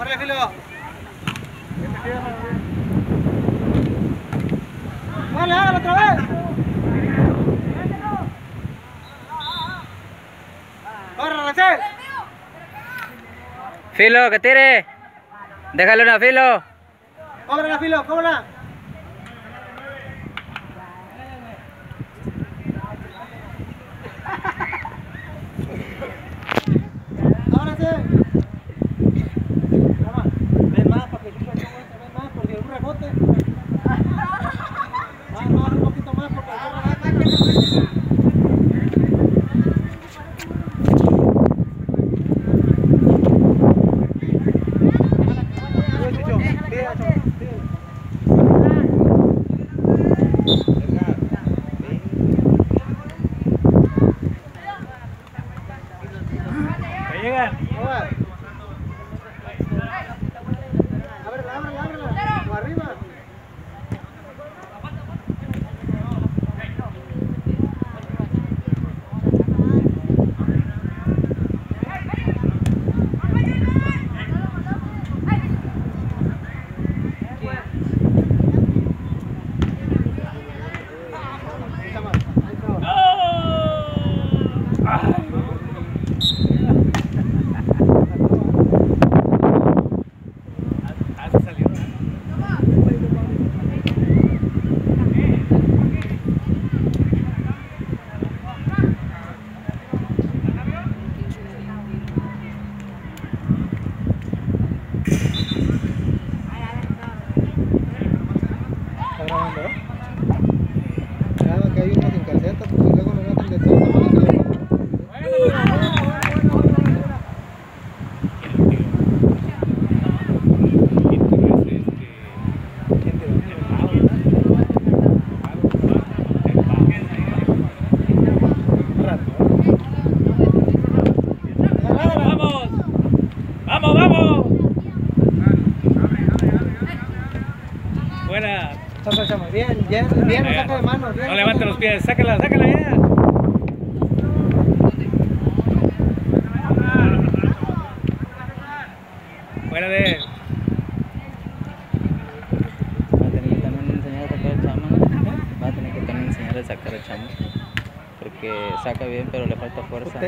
¡Órale, filo! ¡Vale, hágalo otra vez! ¡Corre, Rachel! Filo, que tire. Déjale una filo. ¡Cóbrala, filo! ¡Cóbrala! ¡Ahora sí! Hadi. Hay unos sin calcetas porque luego me meten de todo. ¡Vamos! ¡Vamos, vamos! Buena. Saca, chama. Bien, no saca de manos. No levante los pies, sácala, sácala ya. Buena de. Va a tener que también enseñar a sacar el chamo. Va a tener que también enseñar a sacar el chamo. Porque saca bien, pero le falta fuerza.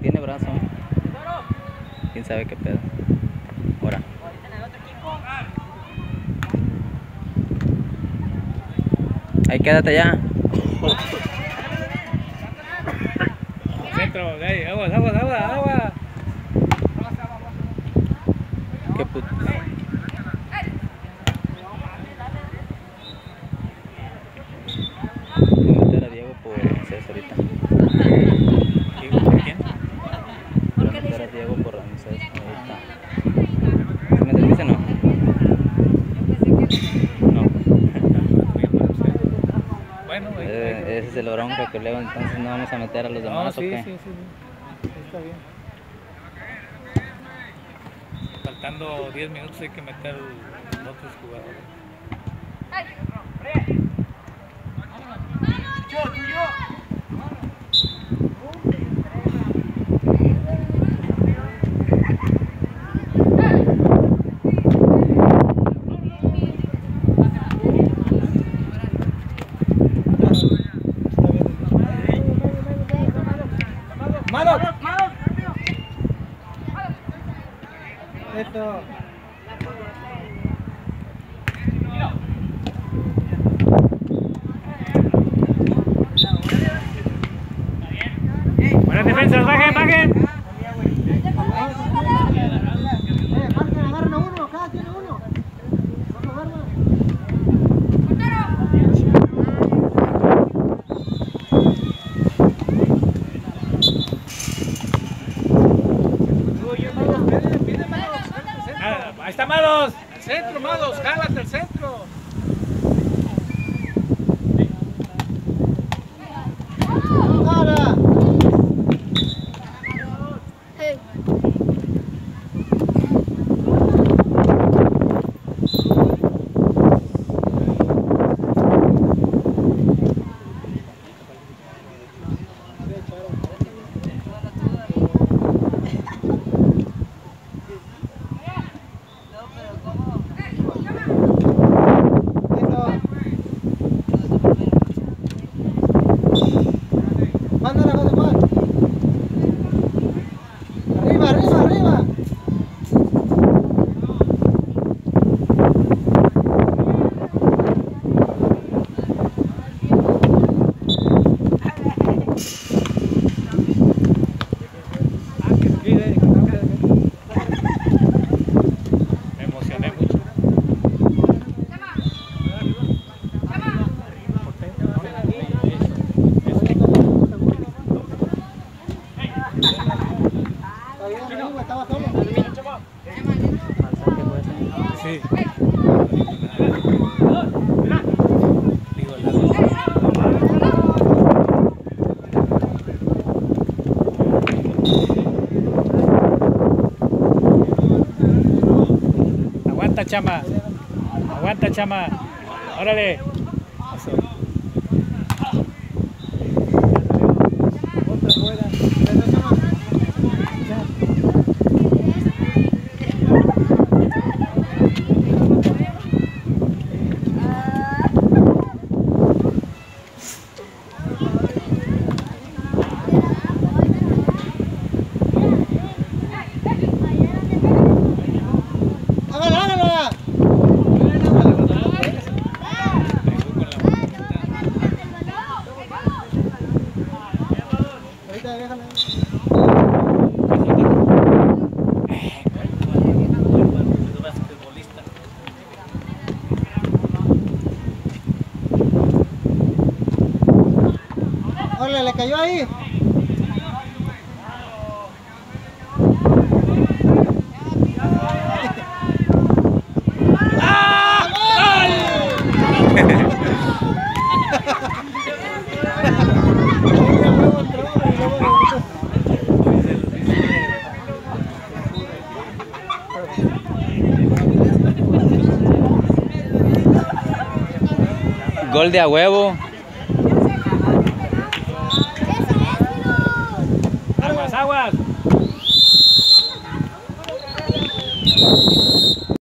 Tiene brazo. Quién sabe qué pedo. Ahora. Ahí quédate ya. Centro, aguas, aguas, aguas, aguas. Qué puto. Voy a meter a Diego por Ramsés ahorita. ¿Quién? Voy a meter a Diego por Ramsés ahorita. ¿Sí ¿Me entendiste o no? No. Bueno, ahí- Eh, ese es el bronca que luego entonces no vamos a meter a los No, demás o sí, qué. sí, sí, sí. Está bien. Faltando 10 minutos hay que meter a otros jugadores. ¡Manos! Esto. Buenas defensas, bajen, bajen. Eh, marquen, agarren a uno, cada tiene uno. Vamos a agarrar. Ah, ahí está Centro, Mados. Aguanta, chama. Aguanta, chama. Órale. Eso. Hágalo, hágalo. Ahorita déjame. Órale, le cayó ahí. Gol de a huevo.